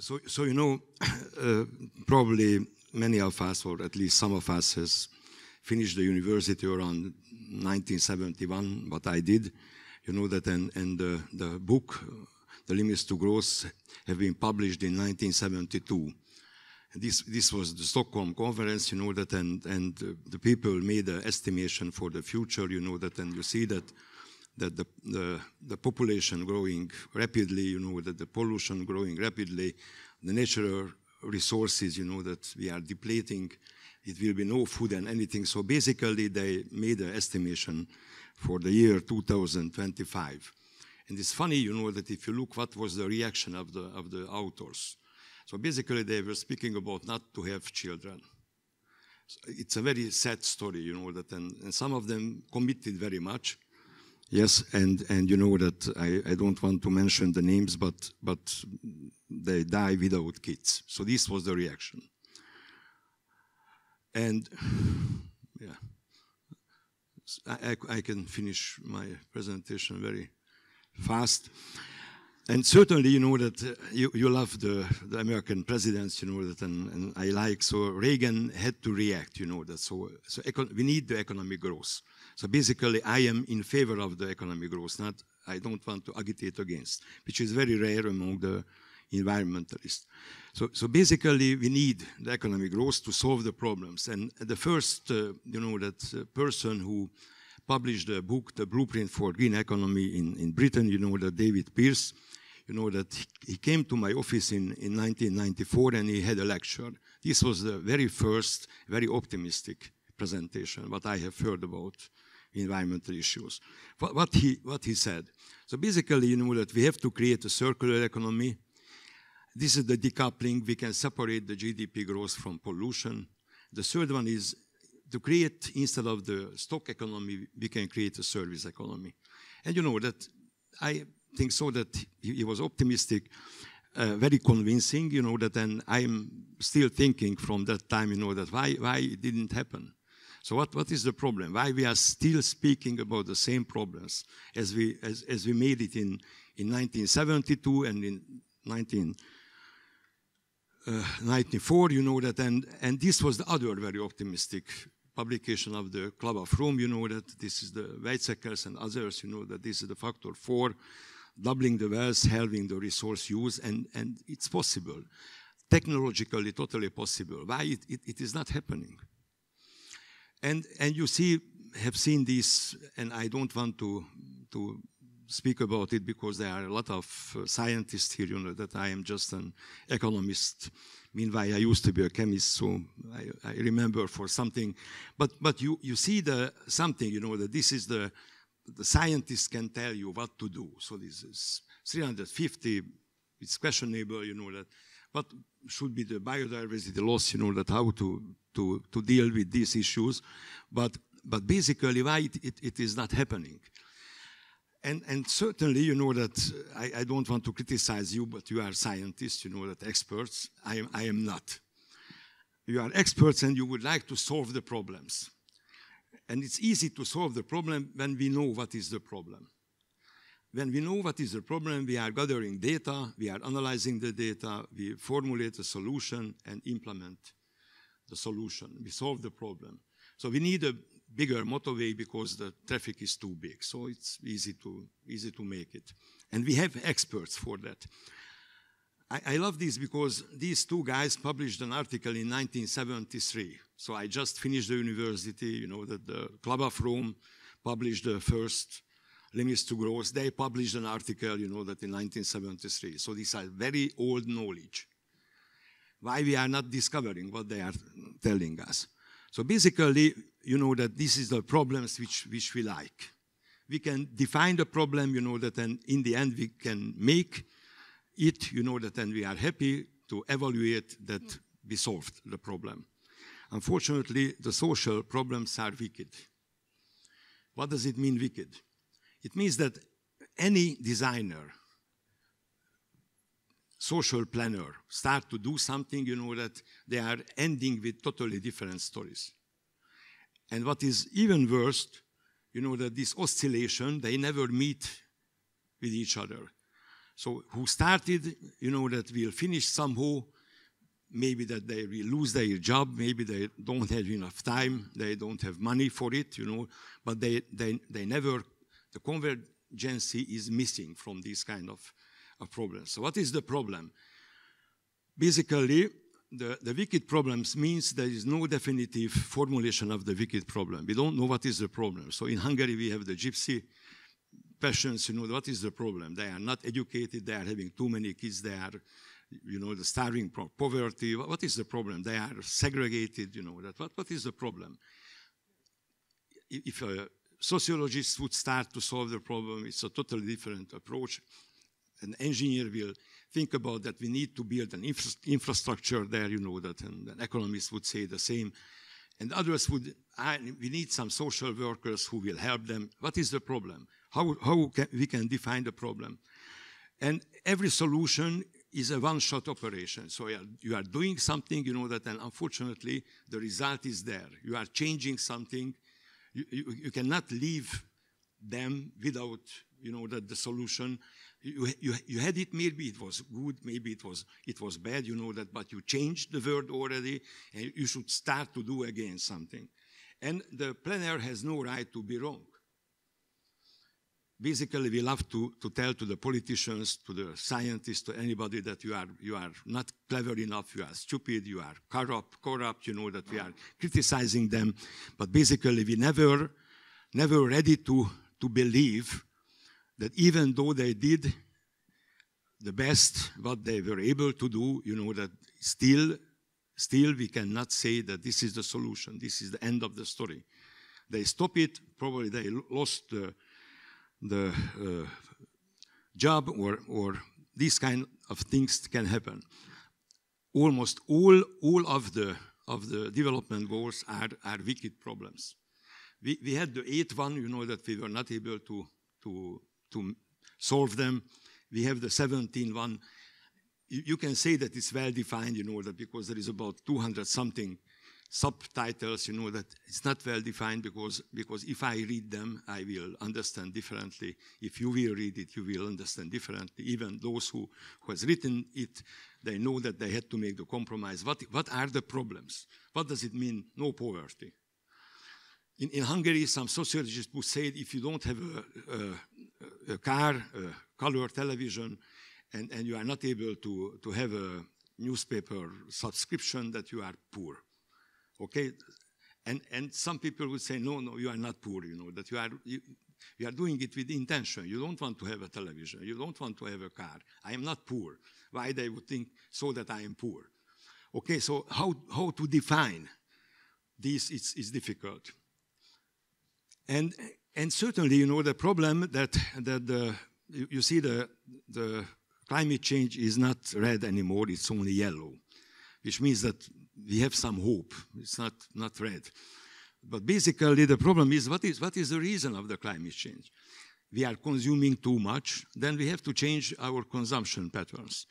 So, so you know, uh, probably many of us, or at least some of us, has finished the university around 1971. What I did, you know that, and, and the, the book, The Limits to Growth, have been published in 1972. This, this was the Stockholm conference, you know that, and, and the people made an estimation for the future, you know that, and you see that that the, the, the, population growing rapidly, you know, that the pollution growing rapidly, the natural resources, you know, that we are depleting, it will be no food and anything. So basically they made an estimation for the year 2025. And it's funny, you know, that if you look what was the reaction of the, of the authors. So basically they were speaking about not to have children. It's a very sad story, you know, that and, and some of them committed very much Yes, and, and you know that I, I don't want to mention the names, but, but they die without kids. So this was the reaction. And yeah, I, I can finish my presentation very fast. And certainly, you know that uh, you, you love the, the American presidents, you know that, and, and, I like. So Reagan had to react, you know that. So, so we need the economic growth. So basically, I am in favor of the economic growth, not I don't want to agitate against, which is very rare among the environmentalists. So, so basically, we need the economic growth to solve the problems. And the first, uh, you know, that uh, person who published the book, The Blueprint for Green Economy in, in Britain, you know, that David Pearce, you know, that he came to my office in, in 1994 and he had a lecture. This was the very first, very optimistic presentation, what I have heard about environmental issues. What, what, he, what he said. So basically, you know that we have to create a circular economy. This is the decoupling. We can separate the GDP growth from pollution. The third one is to create, instead of the stock economy, we can create a service economy. And you know that I think so that he, he was optimistic, uh, very convincing, you know, that and I'm still thinking from that time, you know, that why, why it didn't happen. So what, what is the problem? Why we are still speaking about the same problems as we, as, as we made it in, in 1972 and in 1994, uh, you know that, and, and this was the other very optimistic publication of the Club of Rome, you know that this is the Weizsäckers and others, you know that this is the factor four, doubling the wealth, halving the resource use, and, and it's possible. Technologically, totally possible. Why it, it, it is not happening? And, and you see, have seen this, and I don't want to, to speak about it because there are a lot of uh, scientists here, you know, that I am just an economist. Meanwhile, I used to be a chemist, so I, I remember for something. But, but you, you see the something, you know, that this is the, the scientists can tell you what to do. So this is 350, it's questionable, you know, that what should be the biodiversity loss, you know, that how to to, to deal with these issues. But, but basically, why it, it, it is not happening. And, and certainly, you know that uh, I, I, don't want to criticize you, but you are scientists, you know that experts. I am, I am not. You are experts and you would like to solve the problems. And it's easy to solve the problem when we know what is the problem. When we know what is the problem, we are gathering data, we are analyzing the data, we formulate a solution and implement the solution. We solve the problem. So we need a bigger motorway because the traffic is too big. So it's easy to, easy to make it. And we have experts for that. I, I love this because these two guys published an article in 1973. So I just finished the university, you know, that the Club of Rome published the first limits to growth. They published an article, you know, that in 1973. So these are very old knowledge why we are not discovering what they are telling us. So basically, you know that this is the problems which, which we like. We can define the problem, you know that, and in the end we can make it, you know that, and we are happy to evaluate that we solved the problem. Unfortunately, the social problems are wicked. What does it mean, wicked? It means that any designer social planner start to do something, you know, that they are ending with totally different stories. And what is even worse, you know, that this oscillation, they never meet with each other. So who started, you know, that will finish somehow, maybe that they will lose their job, maybe they don't have enough time, they don't have money for it, you know, but they, they, they never, the convergence is missing from these kind of, of problems. So what is the problem? Basically, the, the wicked problems means there is no definitive formulation of the wicked problem. We don't know what is the problem. So in Hungary, we have the gypsy patients, you know, what is the problem? They are not educated, they are having too many kids, they are, you know, the starving poverty. What is the problem? They are segregated, you know, that what, what is the problem? If a sociologist would start to solve the problem, it's a totally different approach. An engineer will think about that we need to build an infra infrastructure there, you know, that, and, and economists would say the same. And others would, ah, we need some social workers who will help them. What is the problem? How, how can, we can define the problem? And every solution is a one-shot operation. So you are, you are, doing something, you know, that and unfortunately the result is there. You are changing something. You, you, you cannot leave them without, you know, that the solution you, you, you had it, maybe it was good, maybe it was, it was bad, you know that, but you changed the word already, and you should start to do again something. And the planner has no right to be wrong. Basically, we love to, to tell to the politicians, to the scientists, to anybody that you are, you are not clever enough, you are stupid, you are corrupt, corrupt, you know, that we are criticizing them. But basically, we never, never ready to, to believe that even though they did the best what they were able to do, you know, that still, still we cannot say that this is the solution, this is the end of the story. They stop it, probably they lost the, the uh, job or, or these kind of things can happen. Almost all, all of, the, of the development goals are, are wicked problems. We, we had the eighth one, you know, that we were not able to, to to solve them. We have the 17 one. You, you can say that it's well defined, you know, that because there is about 200 something subtitles, you know, that it's not well defined because, because if I read them, I will understand differently. If you will read it, you will understand differently. Even those who, who has written it, they know that they had to make the compromise. What, what are the problems? What does it mean, no poverty? In, in Hungary, some sociologists would say if you don't have a, a a car, a color television, and, and you are not able to, to have a newspaper subscription, that you are poor. Okay? And, and some people would say, no, no, you are not poor, you know, that you are, you, you are doing it with intention. You don't want to have a television. You don't want to have a car. I am not poor. Why they would think so that I am poor? Okay, so how, how to define this is, is difficult. And and certainly, you know, the problem that, that the, you, you see the, the climate change is not red anymore, it's only yellow, which means that we have some hope. It's not, not red. But basically, the problem is what, is what is the reason of the climate change? We are consuming too much, then we have to change our consumption patterns.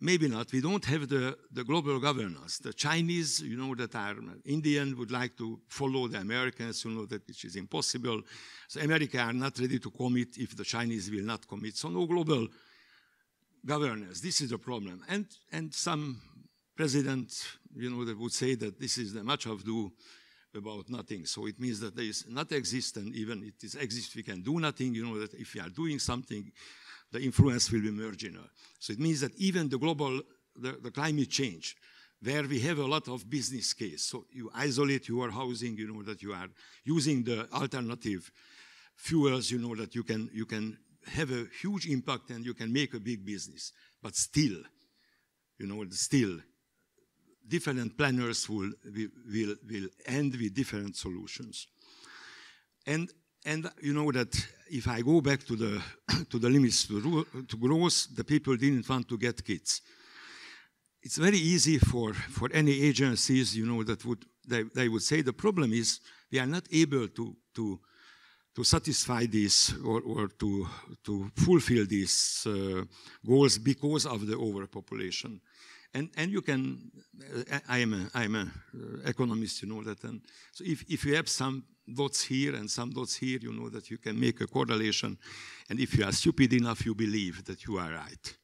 Maybe not. We don't have the, the global governance. The Chinese, you know, that are Indian would like to follow the Americans, you know, that which is impossible. So America are not ready to commit if the Chinese will not commit. So no global governance. This is the problem. And, and some president, you know, that would say that this is the much ado about nothing. So it means that there is not existent, even it is exist, we can do nothing, you know, that if we are doing something, the influence will be marginal. So it means that even the global, the, the climate change, where we have a lot of business case. So you isolate your housing, you know that you are using the alternative fuels, you know that you can, you can have a huge impact and you can make a big business. But still, you know, still, different planners will, will, will, end with different solutions. And and you know that if I go back to the, to the limits to, to growth, the people didn't want to get kids. It's very easy for, for any agencies, you know, that would, they, they would say the problem is we are not able to, to, to satisfy this or, or to, to fulfill these uh, goals because of the overpopulation. And, and you can, I am a, I am a uh, economist, you know that. And so if, if you have some dots here and some dots here, you know that you can make a correlation. And if you are stupid enough, you believe that you are right.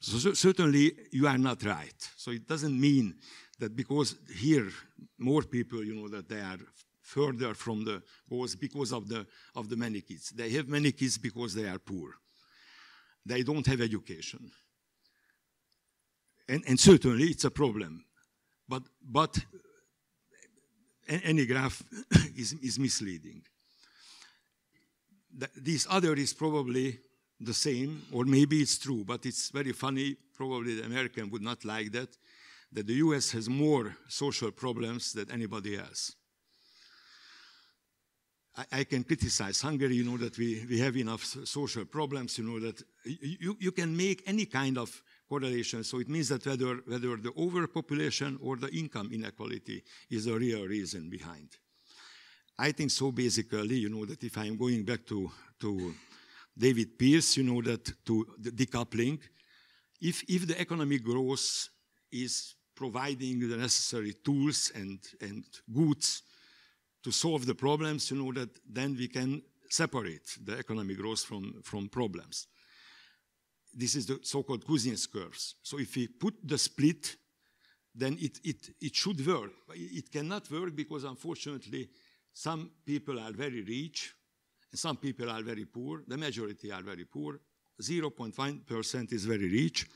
So, certainly you are not right. So it doesn't mean that because here more people, you know, that they are further from the goals because of the, of the many kids. They have many kids because they are poor. They don't have education. And, and certainly it's a problem. But, but any graph is, is misleading. this other is probably the same, or maybe it's true, but it's very funny. Probably the American would not like that, that the US has more social problems than anybody else. I, I can criticize Hungary, you know, that we, we have enough social problems, you know, that you, you can make any kind of correlation. So it means that whether, whether the overpopulation or the income inequality is a real reason behind. I think so basically, you know, that if I'm going back to, to David Pearce, you know, that to the decoupling, if, if the economic growth is providing the necessary tools and, and goods to solve the problems, you know, that then we can separate the economic growth from, from problems this is the so-called Kuznets curves. So if we put the split, then it, it, it should work. It cannot work because unfortunately some people are very rich and some people are very poor. The majority are very poor. 0.5% is very rich.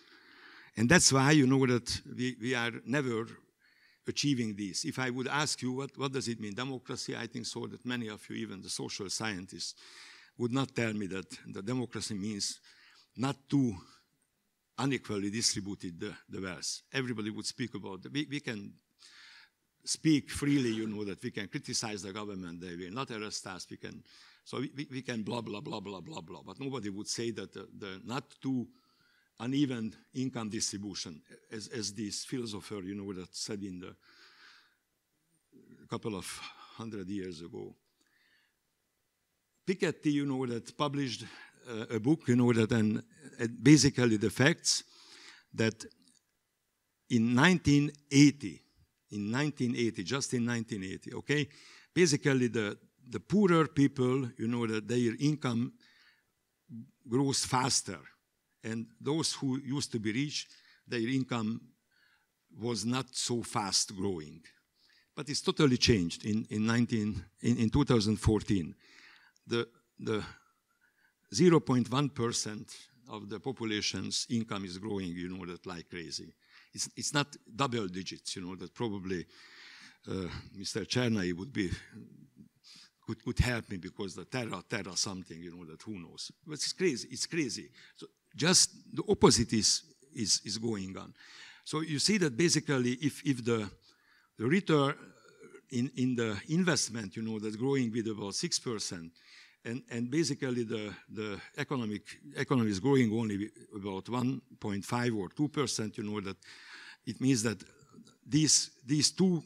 And that's why you know that we, we are never achieving this. If I would ask you what, what does it mean, democracy, I think so that many of you, even the social scientists, would not tell me that the democracy means not too unequally distributed the, the wealth. Everybody would speak about. We, we can speak freely, you know, that we can criticize the government, they will not arrest us, we can, so we, we can blah, blah, blah, blah, blah, blah. But nobody would say that the, the not too uneven income distribution, as, as this philosopher, you know, that said in the a couple of hundred years ago. Piketty, you know, that published a book, you know, that and uh, basically the facts that in 1980, in 1980, just in 1980, okay, basically the, the poorer people, you know, that their income grows faster. And those who used to be rich, their income was not so fast growing. But it's totally changed in, in, 19, in, in 2014. The, the 0.1% of the population's income is growing, you know, that like crazy. It's, it's not double digits, you know, that probably uh, Mr. Chernay would be, could, could help me because the terra, terra something, you know, that who knows. But it's crazy, it's crazy. So just the opposite is, is, is going on. So you see that basically if, if the, the return in, in the investment, you know, that's growing with about 6%, and, and basically the, the economic economy is growing only about 1.5 or 2 percent. You know that it means that these these two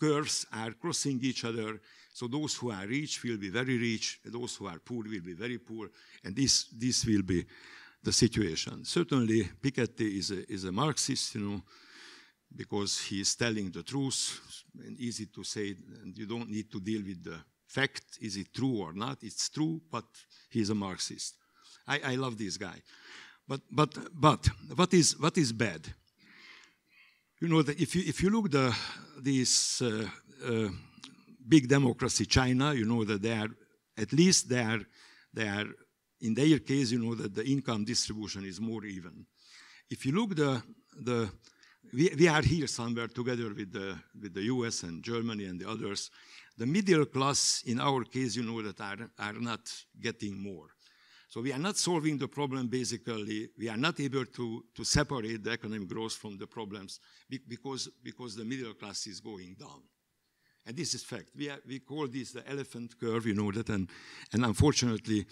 curves are crossing each other. So those who are rich will be very rich, those who are poor will be very poor, and this this will be the situation. Certainly, Piketty is a, is a Marxist, you know, because he is telling the truth, and easy to say, and you don't need to deal with the fact, is it true or not? It's true, but he's a Marxist. I, I love this guy. But, but, but what, is, what is bad? You know, that if you, if you look the this uh, uh, big democracy, China, you know that they are, at least they are, they are, in their case, you know that the income distribution is more even. If you look the, the we, we are here somewhere together with the, with the US and Germany and the others, the middle class, in our case, you know that are, are not getting more. So we are not solving the problem basically. We are not able to, to separate the economic growth from the problems because, because the middle class is going down. And this is fact. We, are, we call this the elephant curve, you know that, and, and unfortunately,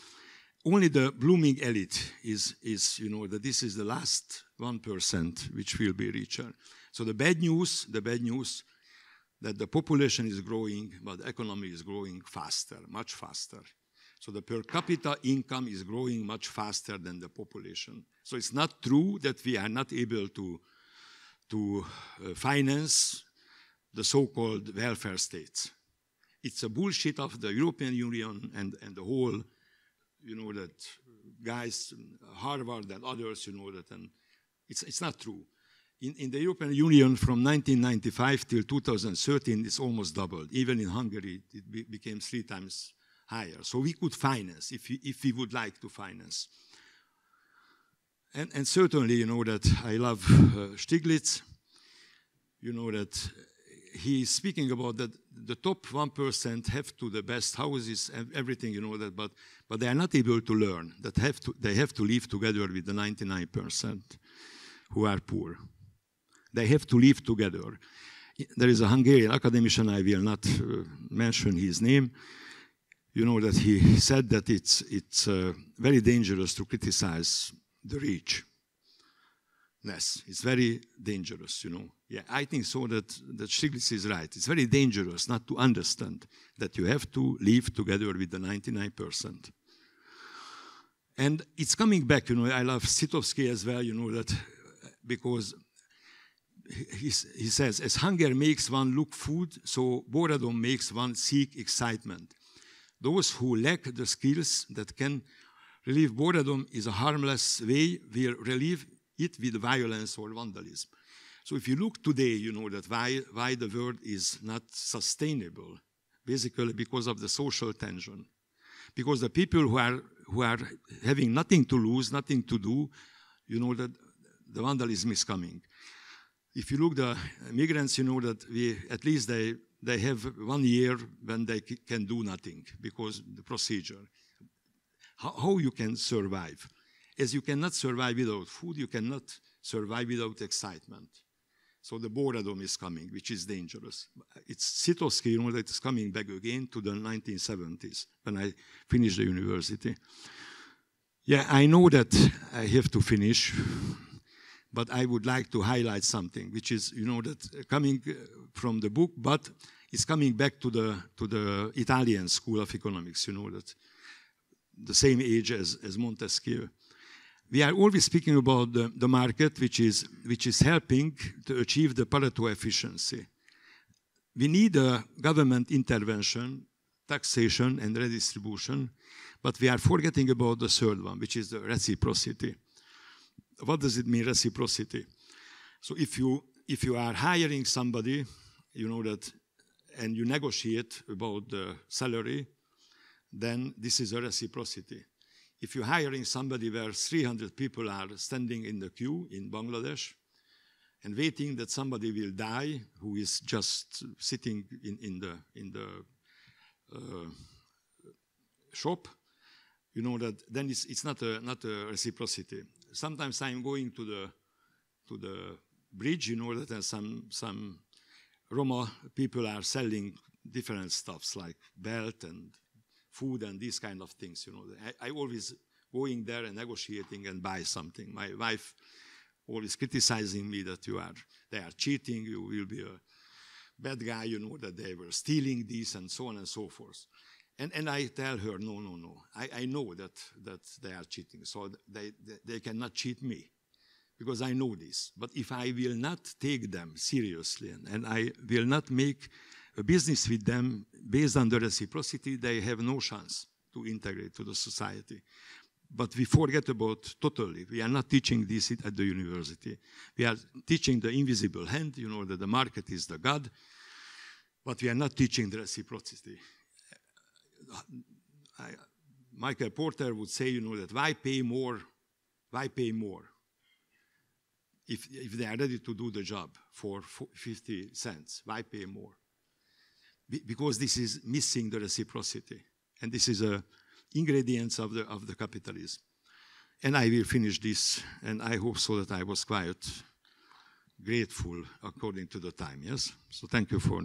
only the blooming elite is, is, you know, that this is the last 1% which will be richer. So the bad news, the bad news that the population is growing, but the economy is growing faster, much faster. So the per capita income is growing much faster than the population. So it's not true that we are not able to, to uh, finance the so-called welfare states. It's a bullshit of the European Union and, and the whole, you know, that guys, Harvard and others, you know, that, and it's, it's not true. In, in, the European Union from 1995 till 2013, it's almost doubled. Even in Hungary, it be, became three times higher. So we could finance if we, if we would like to finance. And, and certainly, you know that I love uh, Stiglitz. You know that he's speaking about that the top 1% have to the best houses and everything, you know that, but, but they are not able to learn. That have to, they have to live together with the 99% who are poor. They have to live together. There is a Hungarian academician, I will not uh, mention his name, you know that he said that it's, it's uh, very dangerous to criticize the rich. Yes, it's very dangerous, you know. Yeah, I think so that, that Stiglitz is right. It's very dangerous not to understand that you have to live together with the 99%. And it's coming back, you know, I love Scitovsky as well, you know, that because he, he says, as hunger makes one look food, so boredom makes one seek excitement. Those who lack the skills that can relieve boredom is a harmless way we relieve it with violence or vandalism. So if you look today, you know that why, why the world is not sustainable, basically because of the social tension. Because the people who are, who are having nothing to lose, nothing to do, you know that the vandalism is coming. If you look the migrants, you know that we, at least they they have one year when they can do nothing because the procedure. How, how you can survive? As you cannot survive without food, you cannot survive without excitement. So the boredom is coming, which is dangerous. It's Scitovsky, you know, that is coming back again to the 1970s when I finished the university. Yeah, I know that I have to finish, but I would like to highlight something, which is, you know, that coming uh, from the book, but it's coming back to the to the Italian school of economics. You know that the same age as, as Montesquieu. We are always speaking about the, the market, which is which is helping to achieve the Pareto efficiency. We need a government intervention, taxation, and redistribution, but we are forgetting about the third one, which is the reciprocity. What does it mean, reciprocity? So if you if you are hiring somebody you know that, and you negotiate about the salary, then this is a reciprocity. If you're hiring somebody where 300 people are standing in the queue in Bangladesh and waiting that somebody will die who is just sitting in, in the, in the uh, shop, you know that then it's, it's not, a, not a reciprocity. Sometimes I'm going to the, to the bridge, you know that some, some Roma people are selling different stuffs like belt and food and these kind of things. You know, I, I always going there and negotiating and buy something. My wife always criticizing me that you are they are cheating. You will be a bad guy. You know that they were stealing this and so on and so forth. And, and I tell her, no, no, no. I, I know that, that they are cheating, so they, they, they cannot cheat me because I know this. But if I will not take them seriously and, and I will not make a business with them based on the reciprocity, they have no chance to integrate to the society. But we forget about totally. We are not teaching this at the university. We are teaching the invisible hand, you know, that the market is the God, but we are not teaching the reciprocity. I, Michael Porter would say, you know, that why pay more? Why pay more? if, if they are ready to do the job for 50 cents, why pay more? Be, because this is missing the reciprocity. And this is a ingredients of the, of the capitalism. And I will finish this, and I hope so that I was quite grateful according to the time, yes? So thank you for